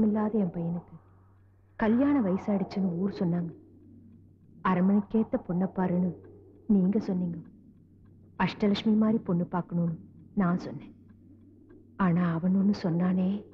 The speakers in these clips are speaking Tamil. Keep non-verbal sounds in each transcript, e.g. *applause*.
இல்லாத என் பையனுக்கு. கல்யாண வயசாயிடுச்சுன்னு ஊர் சொன்னாங்க. அரண்மனைக்கேத்த பொண்ணை பாருன்னு நீங்க சொன்னீங்க. அஷ்டலட்சுமி மாதிரி பொண்ணு பார்க்கணும்னு நான் சொன்னேன். ஆனா அவன் ஒன்று சொன்னானே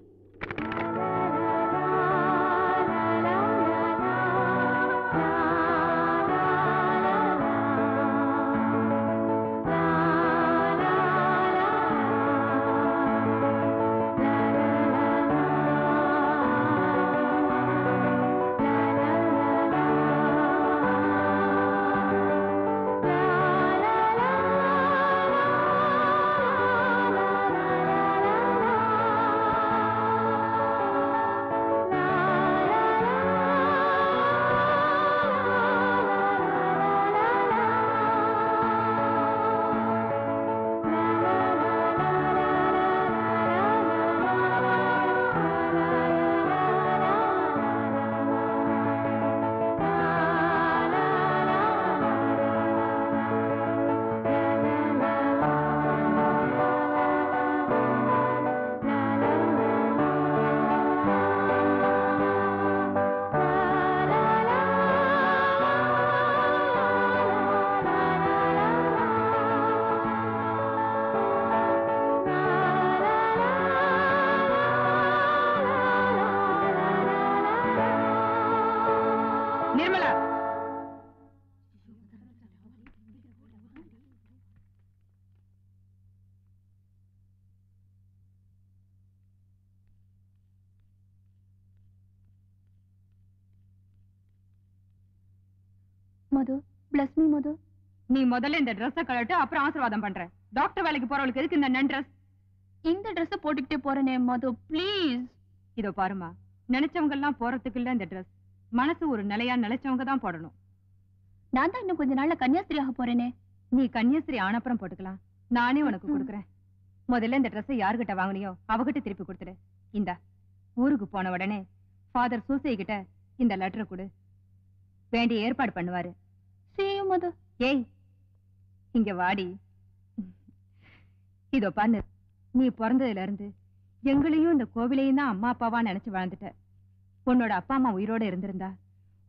Nirmala. Madhu plus me Madhu. நீ முதல்ல இந்த ட்ரெஸ்ஸ கழட்டு அப்புறம் ஆசீர்வாதம் பண்றேன் டாக்டர் வேலைக்கு போறவளுக்கு எதுக்கு இந்த நன் ட்ரெஸ் இந்த ட்ரெஸ் போட்டுக்கிட்டே போறேனே மது ப்ளீஸ் இதோ பாருமா நினைச்சவங்க எல்லாம் போறதுக்கு இல்ல இந்த ட்ரெஸ் மனசு ஒரு நிலையா நிலைச்சவங்க தான் போடணும். நான் தான் இன்னும் கொஞ்ச நாள்ல கன்னியாஸ்திரி ஆக போறேனே. நீ கன்னியாஸ்திரி ஆனப்புறம் போட்டுக்கலாம். நானே உனக்கு. கொடுக்குறேன். முதல்ல இந்த ட்ரெஸ்ஸை யார்கிட்ட வாங்குனியோ அவகிட்ட திருப்பி கொடுத்துடு. இந்தா ஊருக்கு போன உடனே ஃபாதர் சூசை கிட்ட இந்த லெட்டர் கொடு. வேண்டிய ஏற்பாடு பண்ணுவாரு. you மது ஏய் இங்க வாடி. இதோ பண்ணு நீ பிறந்ததுல இருந்து எங்களையும் இந்த கோவிலையும் தான் அம்மா அப்பாவா நினைச்சு வாழ்ந்துட்ட உன்னோட அப்பா அம்மா உயிரோட இருந்திருந்தா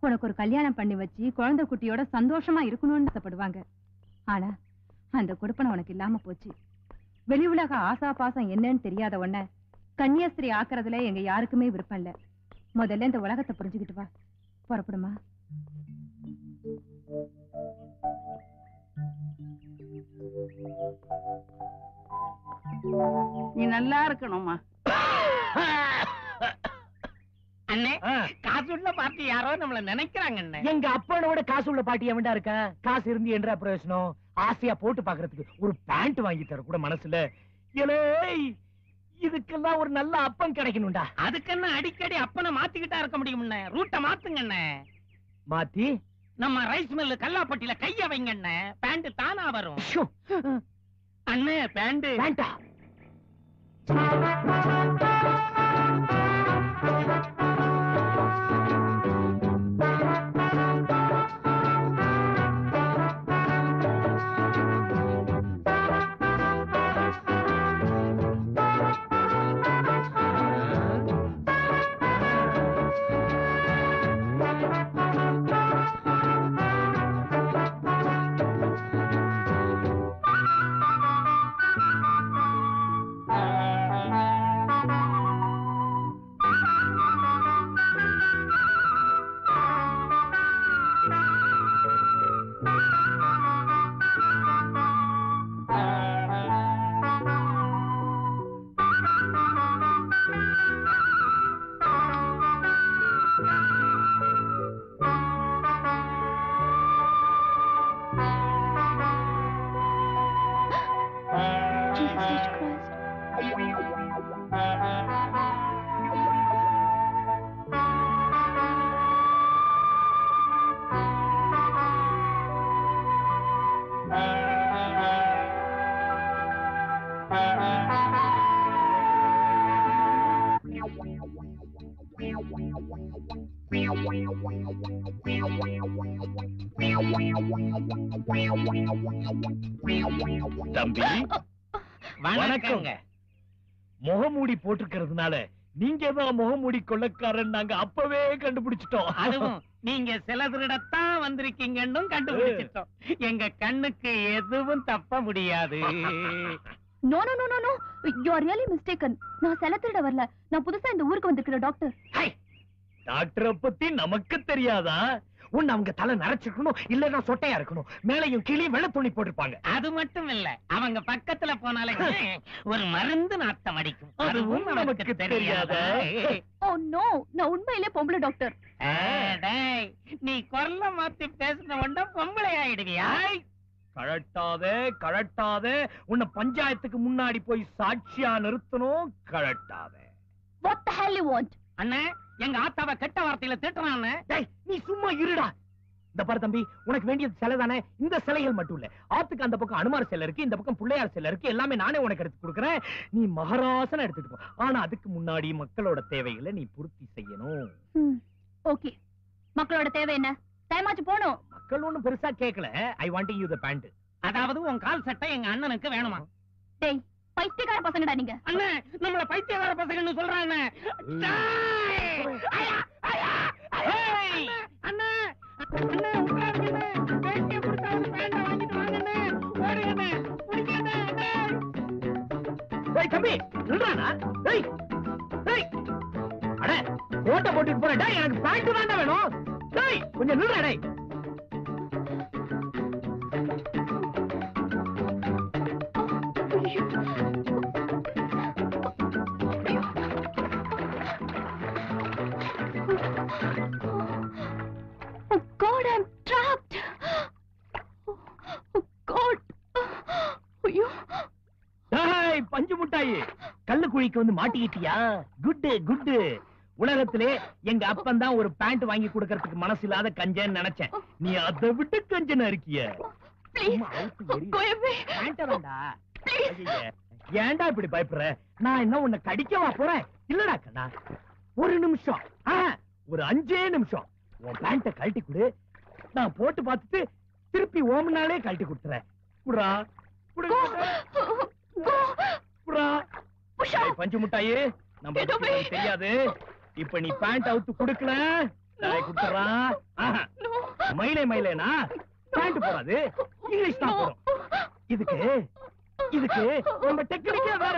உனக்கு ஒரு கல்யாணம் பண்ணி வச்சு குழந்தை குட்டியோட சந்தோஷமா இருக்கணும்னு ஆசைப்படுவாங்க. ஆனா அந்த கொடுப்பனை உனக்கு இல்லாம போச்சு. வெளி உலக ஆசா பாசம் என்னன்னு தெரியாத உன்ன கன்னியாஸ்திரி ஆக்குறதுல எங்க யாருக்குமே விருப்பம் இல்ல. முதல்ல இந்த உலகத்தை புரிஞ்சுக்கிட்டு வா. புறப்படுமா? நீ நல்லா இருக்கணுமா *laughs* அண்ணே காசு உள்ள பார்த்து யாரோ நம்மள நினைக்கிறாங்க அண்ணே. எங்க அப்பனை விட காசு உள்ள பாட்டி எவன்டா இருக்கான் காசு இருந்து என்ன பிரயோஜனம் ஆசையா போட்டு பாக்குறதுக்கு ஒரு பேண்ட் வாங்கி தர கூட மனசுல. ஏலே இதுக்கெல்லாம் ஒரு நல்ல அப்பன் கிடைக்கணும்டா. அதுக்கு என்ன அடிக்கடி அப்பனை மாத்திக்கிட்டா இருக்க முடியும் ரூட்டை மாத்துங்க அண்ணே. மாத்தி? நம்ம ரைஸ் மில்லு கல்லாப்பட்டியில கைய வைங்க அண்ணே. பேண்ட் தானா வரும். அண்ணே பேண்ட் பேண்டா தம்பி. வணக்கங்க. முகமூடி போட்டிருக்கிறதுனால நீங்க தான் முகமூடி கொள்ளக்காரன் நாங்க அப்பவே கண்டுபிடிச்சிட்டோம். அதுவும் நீங்க சில திருடத்தான் வந்திருக்கீங்கன்னு கண்டுபிடிச்சிட்டோம் எங்க கண்ணுக்கு எதுவும் தப்ப முடியாது. No no no no no you are really mistaken நான் செல திருட வரல. நான் புதுசா இந்த ஊருக்கு வந்திருக்கிற டாக்டர் டாக்டரை பத்தி நமக்கு தெரியாதா? உன்னை அவங்க தலை நரைச்சிருக்கணும் இல்லன்னா சொட்டையா இருக்கணும். மேலையும் கீழே வெள்ளை துணி போட்டிருப்பாங்க. அது மட்டும் இல்ல அவங்க பக்கத்துல போனாலே ஒரு மருந்து நாத்தம் அடிக்கும். அதுவும் நமக்கு தெரியாதா? ஓ நோ நான் உண்மையிலே பொம்பளை டாக்டர். நீ குரல மாத்தி பேசின உடனே பொம்பளை ஆயிடுவியா? கழட்டாதே கழட்டாதே. உன்னை பஞ்சாயத்துக்கு முன்னாடி போய் சாட்சியா நிறுத்தணும் கழட்டாதே. What the hell you want அண்ணே எங்க ஆத்தாவ கெட்ட வார்த்தையில திட்டுறான்னு. டேய் நீ சும்மா இருடா. இந்த பாரு தம்பி உனக்கு வேண்டியது சிலை தானே இந்த சிலைகள் மட்டும் இல்ல. ஆத்துக்கு அந்த பக்கம் அனுமார் சிலை இருக்கு இந்த பக்கம் பிள்ளையார் சிலை இருக்கு எல்லாமே நானே உனக்கு எடுத்து கொடுக்குறேன். நீ மகராசன எடுத்துட்டு போ. ஆனா அதுக்கு முன்னாடி மக்களோட தேவைகளை நீ பூர்த்தி செய்யணும். ஓகே. மக்களோட தேவை என்ன? டைமாச்சு போணும் மக்கள் ஒண்ணும் பெருசா கேட்கல I want you the pant அதாவது உன் கால் சட்டை எங்க அண்ணனுக்கு வேணுமா? டேய் பைத்தியக்கார பசங்கடா நீங்க அண்ணே நம்மள பைத்தியக்கார பசங்கன்னு! ஏய்! அண்ணே! அண்ணே, உட்காருங்கண்ணே. வேஷ்டியை கொடுத்தாவது பேண்ட வாங்கிட்டு வாங்கண்ணே. ஓடுங்கண்ணே. அண்ணே. டேய் தம்பி நில்றானா டேய் டேய் அட ஓட்ட போட்டுட்டு போற டேய் எனக்கு பேண்ட் தான்டா வேணும் டேய் கொஞ்சம் நில்றா டேய் வந்து மாட்டிக்கிட்டியா? குட்டு குட்டு உலகத்திலே எங்க அப்பன் தான் ஒரு பேண்ட் வாங்கி கொடுக்கறதுக்கு மனசு இல்லாத கஞ்சன்னு நினைச்சேன். நீ அதை விட்டு கஞ்சனா இருக்கிய? ஏன்டா இப்படி பயப்படுற? நான் என்ன உன்னை கடிக்கவா போறேன்? இல்லடா கண்ணா. ஒரு நிமிஷம். ஒரு அஞ்சே நிமிஷம். உன் பேண்ட கழட்டி கொடு. நான் போட்டு பார்த்துட்டு திருப்பி ஓமனாலே கழட்டி கொடுத்துறேன். குடுறா குடு பஞ்சு முட்டாயி நம்ம தெரியாது. இப்ப நீ பேண்ட் அவுத்து குடுக்கல? குடுத்துறான். மயிலே மயிலேனா? பேண்ட் போடாது. இங்கிலீஷ் தான் இதுக்கு இதுக்கு நம்ம டெக்னிக்கே வேற.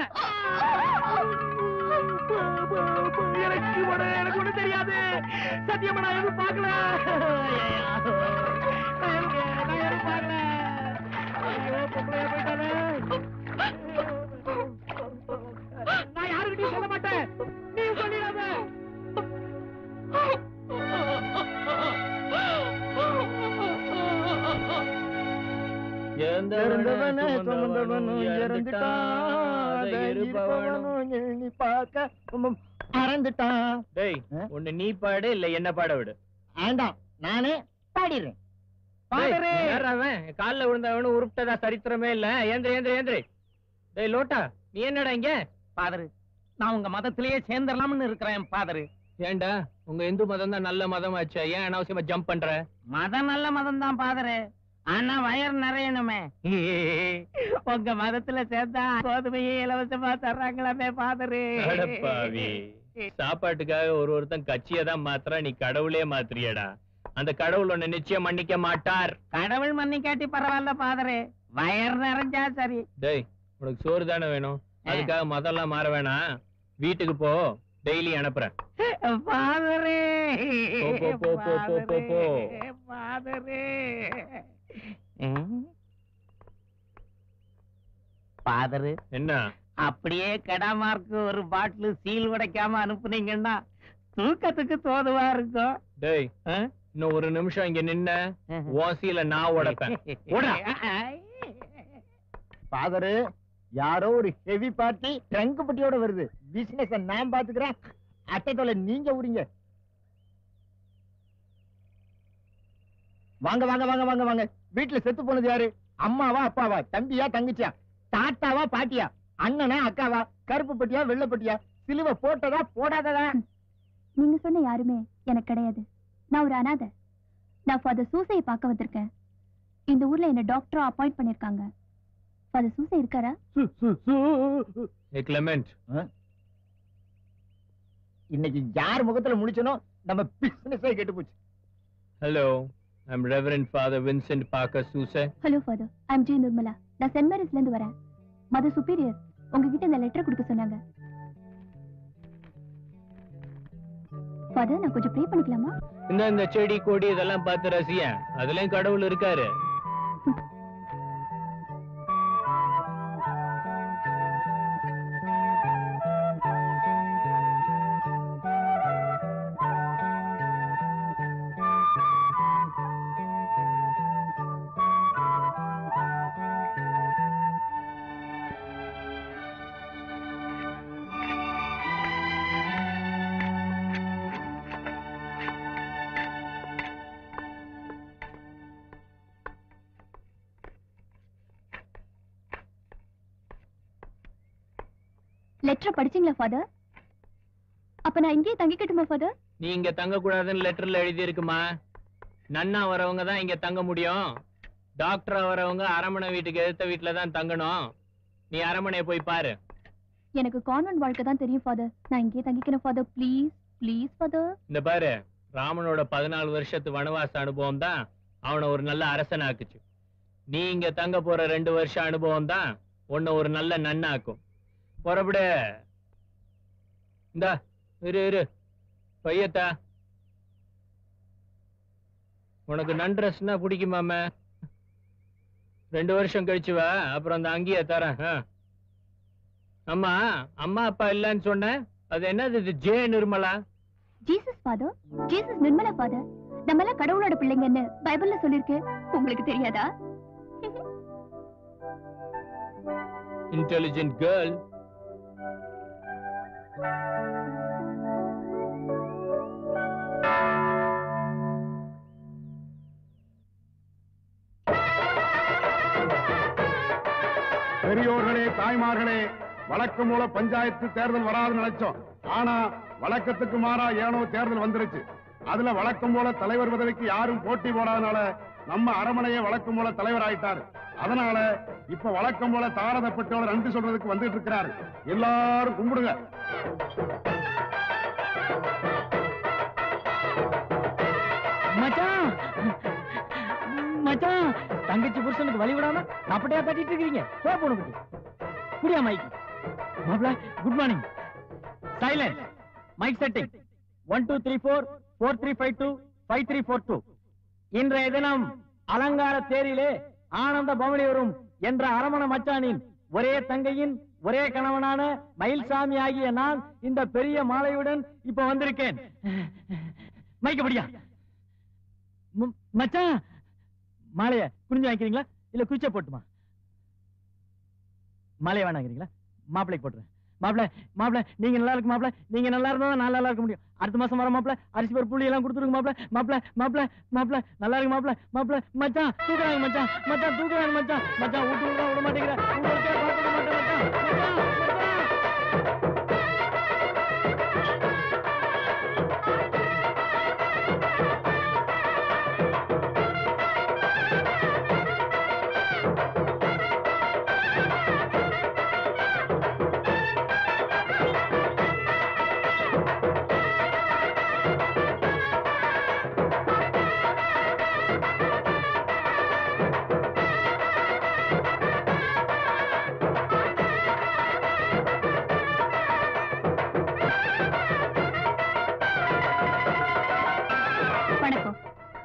எனக்கு எனக்கு ஒண்ணு தெரியாது. சத்தியமா நான் எதுவும் நான் போயிட்டானே. இறந்தவனே சுமந்தவனும் இறந்துட்டான். அதை இருப்பவனும் எண்ணி பார்க்க உம் மறந்துட்டான் டேய்? ஒண்ணு நீ பாடு இல்ல என்ன பாட விடு. வேண்டாம் நானே பாடிடுறேன். கால்ல விழுந்தவனு உருப்பிட்டதா சரித்திரமே இல்ல. ஏந்திர ஏந்திர ஏந்திர. டேய் லோட்டா நீ என்னடா இங்க? பாதரு நான் உங்க மதத்திலேயே சேர்ந்துடலாம்னு இருக்கிறேன் பாதரு. ஏன்டா உங்க இந்து மதம் தான் நல்ல மதம் ஆச்சு ஏன் அனாவசியமா ஜம்ப் பண்ற? மதம் நல்ல மதம் தான் பாதரு. ஆனா வயர் நிறையணுமே. உங்க மதத்துல சேர்த்தா கோதுமையை இலவசமா தர்றாங்களாமே பாதரு சாப்பாட்டுக்காக ஒரு ஒருத்தன் கட்சியை தான் மாத்துறா நீ கடவுளே மாத்திரியடா அந்த கடவுள் உன்னை நிச்சயம் மன்னிக்க மாட்டார். கடவுள் மன்னிக்காட்டி பரவாயில்ல பாதரு வயர் நிறைஞ்சா சரி. டேய் உனக்கு சோறு தானே வேணும்? அதுக்காக மதம்லாம் மாற வேணாம். வீட்டுக்கு போ டெய்லி அனுப்புறேன். பாதரு போ, போ, போ, போ, போ, போ. பாதரு பாதரு என்ன? அப்படியே கெடாமார்க்கு ஒரு பாட்டில் சீல் உடைக்காம அனுப்புனீங்கன்னா தூக்கத்துக்கு தோதுவா இருக்கும். டேய்? இன்னும் ஒரு நிமிஷம் இங்க நின்ன. ஓசியில நான் உடைப்பேன். ஓடா. ஃபாதரு யாரோ ஒரு ஹெவி பார்ட்டி ட்ரங்க் பட்டியோட வருது. பிசினஸ் நான் பாத்துக்கிறேன். அட்டை தொலை நீங்க உரிங்க. வாங்க வாங்க வாங்க வாங்க வாங்க. வீட்டுல செத்து போனது யாரு? அம்மாவா அப்பாவா? தம்பியா தங்கச்சியா? தாத்தாவா பாட்டியா? அண்ணனா அக்காவா? கருப்பு பட்டியா வெள்ளை பட்டியா? சிலுவை போட்டதா போடாததா? நீங்க சொன்ன யாருமே எனக்கு கிடையாது. நான் ஒரு அனாதை. நான் ஃபாதர் சூசையை பார்க்க வந்திருக்கேன். இந்த ஊர்ல என்ன டாக்டரா அப்பாயிண்ட் பண்ணிருக்காங்க ஃபாதர் சூசை இருக்காரா? கிளமெண்ட்? இன்னைக்கு யார் முகத்துல முடிச்சனோ நம்ம பிசினஸே கெட்டு போச்சு. Hello, I'm Reverend Father Vincent Parker Suse. Hello father I'm G Nirmala நான் சென்ட் மேரிஸ்ல இருந்து வரேன். மதர் சுப்பீரியர் உங்ககிட்ட இந்த லெட்டர் கொடுக்க சொன்னாங்க. ஃபாதர் நான் கொஞ்சம் ப்ரே பண்ணிக்கலாமா? இந்த இந்த செடி கொடி இதெல்லாம் பார்த்து ரசியன். அதுலயும் கடவுள் இருக்காரு. படிச்சீங்களா ஃபாதர் அப்ப நான் இங்கேயே தங்கிக்கட்டுமா ஃபாதர் நீ இங்க தங்க கூடாதுன்னு லெட்டர்ல எழுதி இருக்குமா நன்னா வரவங்க தான் இங்க தங்க முடியும். டாக்டரா வரவங்க அரமனை வீட்டுக்கு எதிர்த்த வீட்டுல தான் தங்கணும். நீ அரமனையை போய் பாரு. எனக்கு கான்வென்ட் வாழ்க்கை தான் தெரியும் ஃபாதர் நான் இங்கேயே தங்கிக்கிறேன் ஃபாதர் ப்ளீஸ் ப்ளீஸ் ஃபாதர் இந்த பாரு ராமனோட பதினாலு வருஷத்து வனவாச அனுபவம் தான் அவனை ஒரு நல்ல அரசன் ஆக்குச்சு நீ இங்க தங்க போற ரெண்டு வருஷம் அனுபவம் தான் உன்னை ஒரு நல்ல நன்னாக்கும். புறப்படு. இந்தா இரு இரு. பையத்தா. உனக்கு நன்றஸ்னா பிடிக்குமாம ரெண்டு வருஷம் கழிச்சு வா அப்புறம் அந்த அங்கேயே தரேன். அம்மா அம்மா அப்பா இல்லைன்னு சொன்ன அது என்னது இது J Nirmala? Jesus father Jesus Nirmala father நம்ம எல்லாம் கடவுளோட பிள்ளைங்கன்னு பைபிள்ல சொல்லிருக்கு உங்களுக்கு தெரியாதா? Intelligent girl. பெரியோர்களே தாய்மார்களே வழக்கம் மூல பஞ்சாயத்து தேர்தல் வராது நினைச்சோம். ஆனா வழக்கத்துக்கு மாறா ஏனோ தேர்தல் வந்துருச்சு. அதுல வழக்கம் போல தலைவர் பதவிக்கு யாரும் போட்டி போடாதனால நம்ம அரமனையே வழக்கம் போல தலைவர் ஆயிட்டாரு அதனால இப்ப வழக்கம் போல தாரதப்பட்டோட நன்றி சொல்றதுக்கு வந்துட்டு இருக்கிறாரு. எல்லாரும் கும்பிடுங்க. மச்சான்! மச்சான்! தங்கச்சி புருஷனுக்கு வழி விடாம அப்பட்டையா தட்டிட்டு இருக்கீங்க. போ போன குட்டி. குடியா மைக் மாப்ள good morning silence mike setting one two three four four three five two five three four two இன்றைய தினம் அலங்கார தேரிலே ஆனந்த பவனி வரும் என்ற அரமண மச்சானின் ஒரே தங்கையின் ஒரே கணவனான மயில்சாமி ஆகிய நான் இந்த பெரிய மாலையுடன் இப்ப வந்திருக்கேன். மைக்கப்படியா மச்சான் மாலைய குனிஞ்சு வாங்கிக்கிறீங்களா? இல்ல குச்ச போட்டுமா? மாலைய வேணாங்கிறீங்களா? மாப்பிளைக்கு போட்டுறேன். மாப்பிள மாப்பிள நீங்க நல்லா இருக்கு மாப்பிள நீங்க நல்லா இருந்தா தான் நான் நல்லா இருக்க முடியும். அடுத்த மாசம் வர மாப்பிள அரிசி பருப்பு புள்ளி எல்லாம் கொடுத்துருங்க மாப்பிள மாப்பிள மாப்பிள மாப்பிள நல்லா இருக்கு மாப்பிள மாப்பிள மச்சான் தூக்குறாங்க மச்சான் மச்சான் தூக்குறாங்க மச்சான். மச்சான் வீட்டு விட விட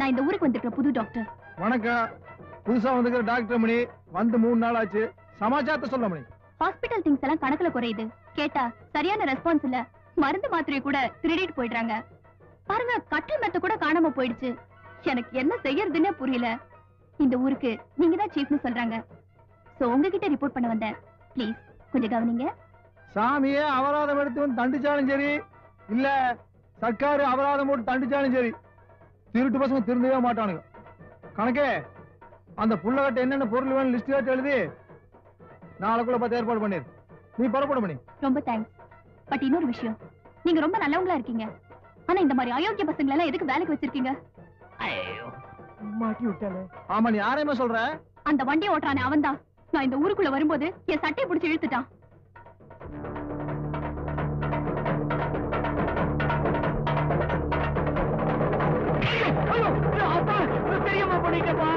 நான் இந்த ஊருக்கு வந்திருக்கிற புது டாக்டர் வணக்கம். புதுசா வந்துக்கிற டாக்டர் மணி வந்து மூணு நாள் ஆச்சு. சமாச்சாரத்தை சொல்ல மணி. ஹாஸ்பிட்டல் திங்ஸ் எல்லாம் கணக்குல குறையுது. கேட்டா சரியான ரெஸ்பான்ஸ் இல்ல. மருந்து மாத்திரையை கூட திருடிட்டு போயிடுறாங்க. பாருங்க கட்டில் மெத்த கூட காணாம போயிடுச்சு. எனக்கு என்ன செய்யறதுன்னே புரியல. இந்த ஊருக்கு நீங்க தான் சீஃப்னு சொல்றாங்க. சோ உங்ககிட்ட ரிப்போர்ட் பண்ண வந்தேன். ப்ளீஸ் கொஞ்சம் கவனிங்க. சாமியே அபராதம் எடுத்து வந்து தண்டிச்சாலும் சரி. இல்ல சர்க்காரு அபராதம் போட்டு தண்டிச்சாலும் சரி. திருட்டு பசங்க திருந்தவே மாட்டானுங்க. கணக்கே அந்த புள்ளகட்ட என்னென்ன பொருள் வேணும் லிஸ்ட் கேட்டு எழுதி நாளைக்குள்ள பார்த்து ஏற்பாடு பண்ணிரு நீ புறப்பட பண்ணி ரொம்ப தேங்க்ஸ் பட் இன்னொரு விஷயம் நீங்க ரொம்ப நல்லவங்களா இருக்கீங்க. ஆனா இந்த மாதிரி அயோக்கிய பசங்களை எல்லாம் எதுக்கு வேலைக்கு வச்சிருக்கீங்க? மாட்டி விட்டாலே. ஆமா நீ யாரையுமே சொல்ற? அந்த வண்டி ஓட்டுறானே அவன்தான். நான் இந்த ஊருக்குள்ள வரும்போது என் சட்டையை பிடிச்சு இழுத்துட்டான். அப்பா தெரியாம பண்ணிட்டப்பா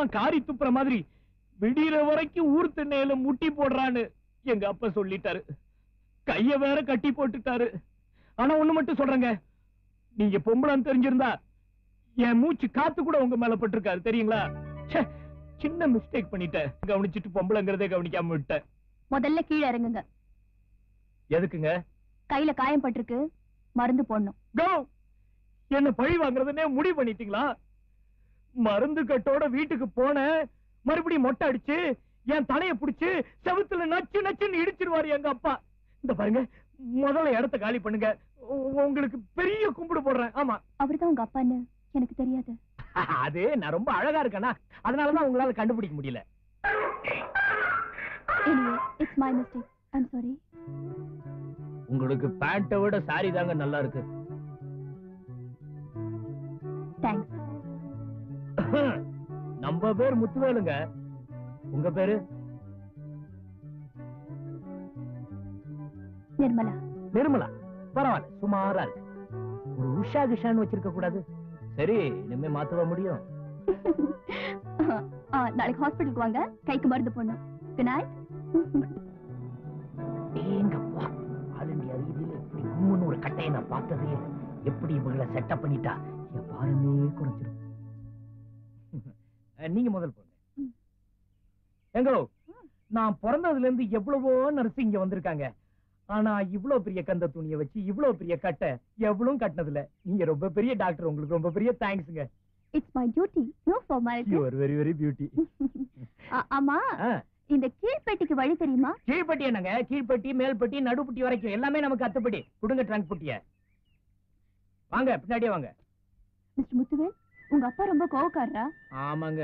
எல்லாம் காரி துப்புற மாதிரி விடியற வரைக்கும் ஊர் திண்ணையில முட்டி போடுறான்னு எங்க அப்பா சொல்லிட்டாரு. கைய வேற கட்டி போட்டுட்டாரு. ஆனா ஒண்ணு மட்டும் சொல்றேங்க. நீங்க பொம்பளைன்னு தெரிஞ்சிருந்தா என் மூச்சு காத்து கூட உங்க மேல பட்டிருக்காரு தெரியுங்களா? சின்ன மிஸ்டேக் பண்ணிட்டேன். கவனிச்சிட்டு பொம்பளைங்கிறதே கவனிக்காம விட்டேன். முதல்ல கீழே இறங்குங்க. எதுக்குங்க? கையில காயம் பட்டிருக்கு மருந்து போடணும். கோ என்ன பழி வாங்குறதுன்னே முடிவு பண்ணிட்டீங்களா? மருந்து கட்டோட வீட்டுக்கு போனேன் மறுபடியும் மொட்டை அடிச்சு என் தலைய புடிச்சு செவுத்துல நச்சு நச்சுன்னு இடிச்சிருவாரு எங்க அப்பா. இந்த பாருங்க முதல்ல இடத்த காலி பண்ணுங்க. உங்களுக்கு பெரிய கும்பிடு போடுறேன். ஆமா. அவர்தான் உங்க அப்பான்னு எனக்கு தெரியாது. *laughs* அது நான் ரொம்ப அழகா இருக்கேனா? அதனாலதான் உங்களால கண்டுபிடிக்க முடியல. Anyway it's my mistake I'm sorry உங்களுக்கு பேண்ட்டை விட சாரி தாங்க நல்லா இருக்கு. தேங்க்ஸ் *laughs* நம்ம பேர் முத்துவேலுங்க. உங்க பேரு? நிர்மலா. நிர்மலா. பரவாயில்ல சுமாரா இருக்கு. ஒரு உஷா கிஷான்னு வச்சிருக்க கூடாது. சரி இனிமே மாத்தவ முடியும்? நாளைக்கு ஹாஸ்பிட்டலுக்கு வாங்க. கைக்கு மருந்து போடணும். குட் நைட் ஏங்கப்பா ஆல் இந்தியா ரீதியில இப்படி கும்முன்னு ஒரு கட்டையை நான் பார்த்ததே. எப்படி இவங்களை செட்டப் பண்ணிட்டா? என் பாரமே குறைஞ்சிரும். அஹ், நீங்க முதல் போங்க. எங்களோ நான் பிறந்ததுல இருந்து எவ்வளவோ நர்ஸ் இங்க வந்திருக்காங்க. ஆனா இவ்வளவு பெரிய கந்த துணியை வச்சு இவ்வளவு பெரிய கட்டை எவ்வளவும் கட்டினதுல நீங்க ரொம்ப பெரிய டாக்டர் உங்களுக்கு ரொம்ப பெரிய தேங்க்ஸ்ங்க. It's my duty no formality you are very very beauty ஆமா. இந்த கீழ்பெட்டிக்கு வழி தெரியுமா? கீழ்பட்டி என்னங்க? கீழ்பட்டி மேல்பட்டி நடுப்பட்டி வரைக்கும் எல்லாமே நமக்கு அத்துப்படி கொடுங்க ட்ரங்க் புட்டிய. வாங்க பின்னாடியே வாங்க. மிஸ்டர் முத்துவேல்? உங்க அப்பா ரொம்ப கோவக்காரரா? ஆமாங்க.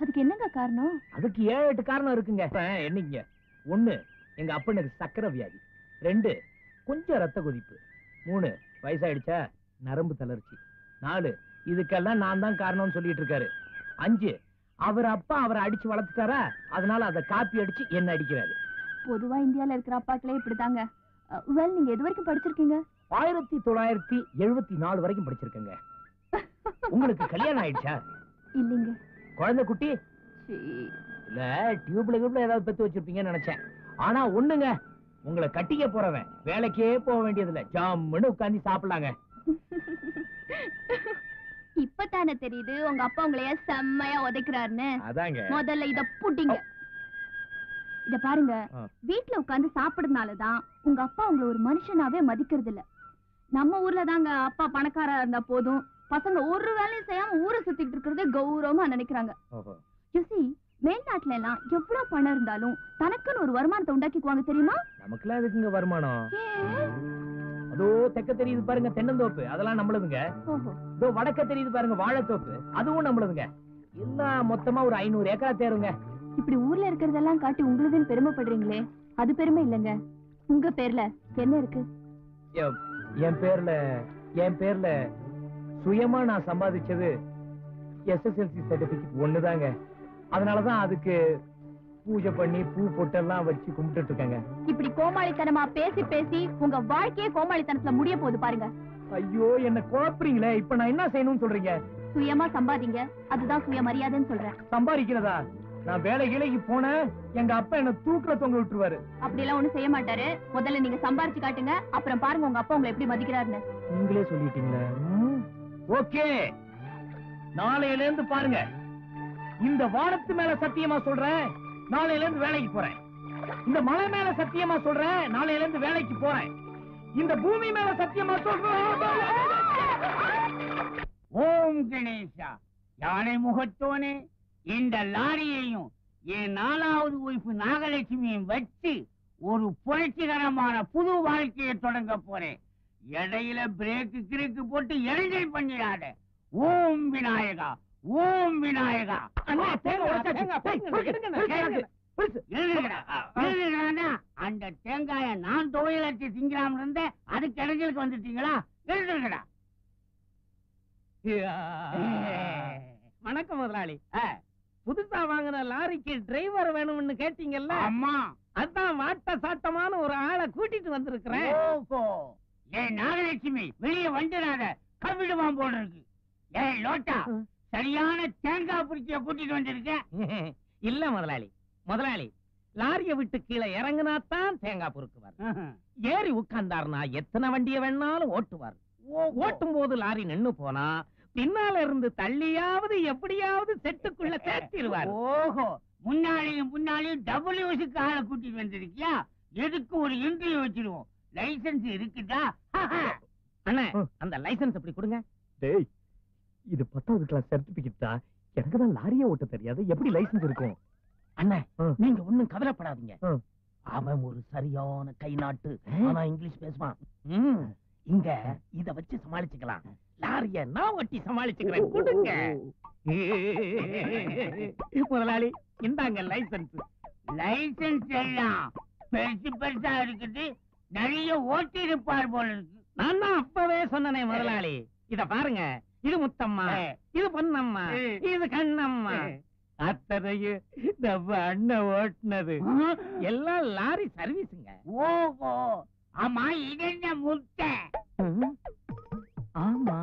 அதுக்கு என்னங்க காரணம்? அதுக்கு ஏழு எட்டு காரணம் இருக்குங்க. என்னங்க? ஒண்ணு எங்க அப்பனுக்கு சக்கரை வியாதி. ரெண்டு கொஞ்சம் ரத்த கொதிப்பு. மூணு வயசாயிடுச்சா? நரம்பு தளர்ச்சி. நாலு இதுக்கெல்லாம் நான் தான் காரணம்னு சொல்லிட்டு இருக்காரு. அஞ்சு அவர் அப்பா அவரை அடிச்சு வளர்த்துட்டாரா? அதனால அதை காப்பி அடிச்சு என்ன அடிக்கிறாரு? பொதுவா இந்தியால இருக்கிற அப்பாக்களே இப்படிதாங்க. வெல் நீங்க எது வரைக்கும் படிச்சிருக்கீங்க? ஆயிரத்தி தொள்ளாயிரத்தி எழுபத்தி நாலு வரைக்கும் படிச்சிருக்கேங்க. உங்களுக்கு கல்யாணம் ஆயிடுச்சா? இல்லைங்க. குழந்தை குட்டி. இல்ல டியூப்ல கியூப்ல ஏதாவது பெத்து வச்சிருப்பீங்கன்னு நினைச்சேன். ஆனா ஒண்ணுங்க உங்களை கட்டிக்க போறவன் வேலைக்கே போக வேண்டியதில்ல. ஜாம்னு உட்கார்ந்து சாப்பிடலாங்க. இப்பதானே தெரியுது உங்க அப்பா உங்களைய செம்மையா உதைக்கிறாருன்னு. அதாங்க. முதல்ல இத புட்டிங்க இத பாருங்க ஆ. வீட்ல உட்கார்ந்து சாப்பிடுறதுனாலதான் உங்க அப்பா உங்களை ஒரு மனுஷனாவே மதிக்கிறது இல்ல நம்ம ஊர்ல தாங்க அப்பா பணக்காரா இருந்தா போதும். பசங்க ஒரு வேலையும் செய்யாம ஊரை சுத்திட்டு இருக்கிறதே கௌரவமா நினைக்கிறாங்க. யூசி மேல்நாட்டுல எல்லாம் எவ்வளவு பணம் இருந்தாலும் தனக்குன்னு ஒரு வருமானத்தை உண்டாக்கிக்குவாங்க தெரியுமா? நமக்குலாம் எதுக்குங்க வருமானம்? அதோ தெக்க தெரியுது பாருங்க தென்னந்தோப்பு. அதெல்லாம் நம்மளுதுங்க. இதோ வடக்க தெரியுது பாருங்க வாழைத்தோப்பு. அதுவும் நம்மளுதுங்க. எல்லாம் மொத்தமா ஒரு ஐநூறு ஏக்கரா தேருங்க. இப்படி ஊர்ல இருக்கிறதெல்லாம் காட்டி உங்களுதுன்னு பெருமைப்படுறீங்களே அது பெருமை இல்லைங்க. உங்க பேர்ல என்ன இருக்கு? என் பேர்ல என் பேர்ல சுயமா நான் சம்பாதிச்சது எஸ்எஸ்எல்சி சர்டிபிகேட் ஒண்ணுதாங்க. அதனாலதான் அதுக்கு பூஜை பண்ணி பூ பொட்டெல்லாம் வச்சு கும்பிட்டுட்டு இருக்கேங்க இப்படி கோமாளித்தனமா பேசி பேசி உங்க வாழ்க்கையே கோமாளித்தனத்துல முடிய போகுது பாருங்க. ஐயோ என்ன குழப்புறீங்களே. இப்ப நான் என்ன செய்யணும்னு சொல்றீங்க? சுயமா சம்பாதிங்க. அதுதான் சுயமரியாதைன்னு சொல்றேன். சம்பாதிக்கிறதா? நான் வேலை வேலைக்கு போனேன். எங்க அப்பா என்ன தூக்குல தொங்க விட்டுருவாரு. அப்படி எல்லாம் ஒண்ணும் செய்ய மாட்டாரு. முதல்ல நீங்க சம்பாரிச்சு காட்டுங்க. அப்புறம் பாருங்க உங்க அப்பா உங்களை எப்படி மதிக்கிறாருன்னு. நீங்களே சொல்லிட்டீங்களே? ஓகே. நாளையில இருந்து பாருங்க. இந்த வானத்து மேல சத்தியமா சொல்றேன் நாளையில இருந்து வேலைக்கு போறேன். இந்த மலை மேல சத்தியமா சொல்றேன் நாளையில இருந்து வேலைக்கு போறேன். இந்த பூமி மேல சத்தியமா சொல்றேன். ஓம் கணேசா. யானை முகத்தோனே இந்த லாரியையும் என் நாலாவது ஒய்ஃபு நாகலட்சுமியும் வச்சு ஒரு புரட்சிகரமான புது வாழ்க்கையை தொடங்க போறேன். இடையில பிரேக்கு கிறுக்கு போட்டு எரிஞ்சல் பண்ணிடாத ஓம் விநாயகா ஓம் விநாயகா. அந்த தேங்காய நான் துவையில வச்சு திங்கலாம்னு இருந்த அதுக்கு இடைஞ்சலுக்கு வந்துட்டீங்களா? எழுதுங்கடா. வணக்கம் முதலாளி. புதுசா வாங்கின லாரிக்கு டிரைவர் வேணும்னு கேட்டீங்கல்ல? அம்மா அதான் வாட்ட சாட்டமான ஒரு ஆளை கூட்டிட்டு வந்திருக்கிறேன். ஏய் நாகலட்சுமி வெளியே வந்துடாத. கவிடுவான் போல இருக்கு ஏய் லோட்டா சரியான தேங்காய் புரிச்சிய கூட்டிட்டு வந்திருக்க *laughs* இல்ல முதலாளி முதலாளி லாரிய விட்டு கீழே இறங்குனாத்தான் தேங்காய் பொறுக்குவார். ஏறி உட்கார்ந்தாருனா எத்தனை வண்டிய வேணாலும் ஓட்டுவார். ஓட்டும் போது லாரி நின்னு போனா பின்னால இருந்து தள்ளியாவது எப்படியாவது செட்டுக்குள்ள சேர்த்திருவார் ஓஹோ முன்னாலையும் முன்னாலையும் டபிள்யூஸுக்கு ஆளை கூட்டிட்டு வந்திருக்கியா? எதுக்கு ஒரு இன்டர்வியூ வச்சிருவோம்? லைசென்ஸ் இருக்குதா? அண்ணா அந்த லைசென்ஸ் எப்படி கொடுங்க. டேய் இது பத்தாவது கிளாஸ் சர்டிபிகேட் தான் எனக்கு தான் லாரியே ஓட்ட தெரியாது. எப்படி லைசென்ஸ் இருக்கும்? அண்ணா. நீங்க ஒண்ணும் கவலைப்படாதீங்க. அவன் ஒரு சரியான கை நாட்டு ஆனா இங்கிலீஷ் பேசுவான். ம், இங்க இத வச்சு சமாளிச்சுக்கலாம். லாரிய நான் ஒட்டி சமாளிச்சுக்கிறேன். கொடுங்க. முதலாளி இந்தாங்க லைசென்ஸ். லைசென்ஸ் எல்லாம் பெருசு பெருசா இருக்குது. நிறைய ஓட்டி இருப்பார் போல இருக்கு நான் தான் அப்பவே சொன்னனே முதலாளி. இத பாருங்க. இது முத்தம்மா. இது பொன்னம்மா. இது கண்ணம்மா. அத்தனையும் நம்ம அண்ணன் ஓட்டுனது. எல்லாம் லாரி சர்வீஸுங்க. ஓஹோ. ஆமா இது என்ன முட்டை ஆமா.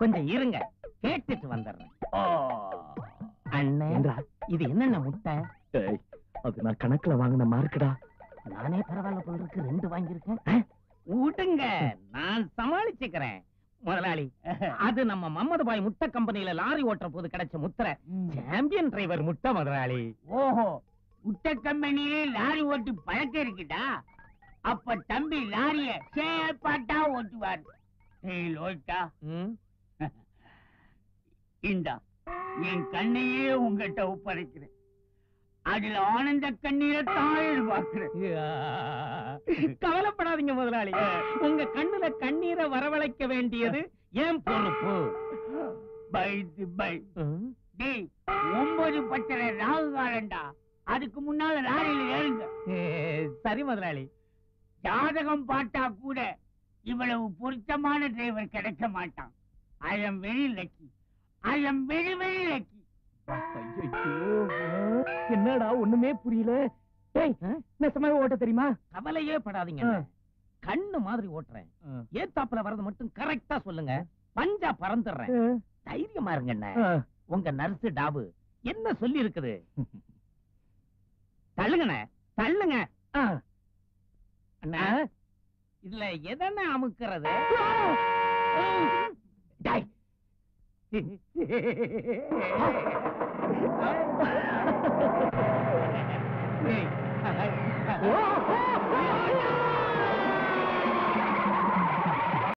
கொஞ்சம் இருங்க. கேட்டுட்டு வந்துடுறேன். ஓ. அண்ணே ஏண்டா? இது என்னென்ன முட்டை அது நான் கணக்குல வாங்கின மார்க்குடா. நானே பரவாயில்ல போல இருக்கு. ரெண்டு வாங்கியிருக்கேன். விடுங்க நான் சமாளிச்சுக்கிறேன். முதலாளி அது நம்ம மம்மது பாய் முட்டை கம்பெனில லாரி ஓட்டுற போது கிடைச்ச முத்திரை. சாம்பியன் டிரைவர் முட்டை முதலாளி. ஓஹோ. முட்டை கம்பெனிலே லாரி ஓட்டி பழக்கம் இருக்குதா அப்ப தம்பி லாரிய சேப்பாட்டா ஓட்டுவார். லோட்டா. இந்தா என் கண்ணையே உங்ககிட்ட ஒப்படைக்கிறேன். அதுல ஆனந்த கண்ணீரை எதிர்பார்க்கிறேன் கவலைப்படாதீங்க முதலாளி. உங்க கண்ணுல கண்ணீரை வரவழைக்க வேண்டியது ஏன் பொறுப்பு. பை. டேய் ஒன்பது பத்தரை ராகு காலண்டா அதுக்கு முன்னால லாரியில ஏறுங்க. சரி முதலாளி. ஜாதகம் பார்த்தா கூட இவ்வளவு பொருத்தமான டிரைவர் கிடைக்க மாட்டான். I am very lucky I am very very lucky என்னடா ஒண்ணுமே புரியல. நெசமாவே ஓட்ட தெரியுமா? கவலையே படாதீங்க. கண்ணு மாதிரி ஓட்டுறேன். ஏத்தாப்புல வர்றது மட்டும் கரெக்டா சொல்லுங்க. பஞ்சா பறந்துடுறேன். தைரியமா இருங்க. உங்க நர்ஸ் டாபு. என்ன சொல்லி இருக்குது தள்ளுங்கண்ணே *laughs* தள்ளுங்க. அண்ணா இதுல எதன அமுக்கிறது? Oh!